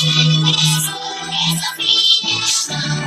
It's a green, it's a green,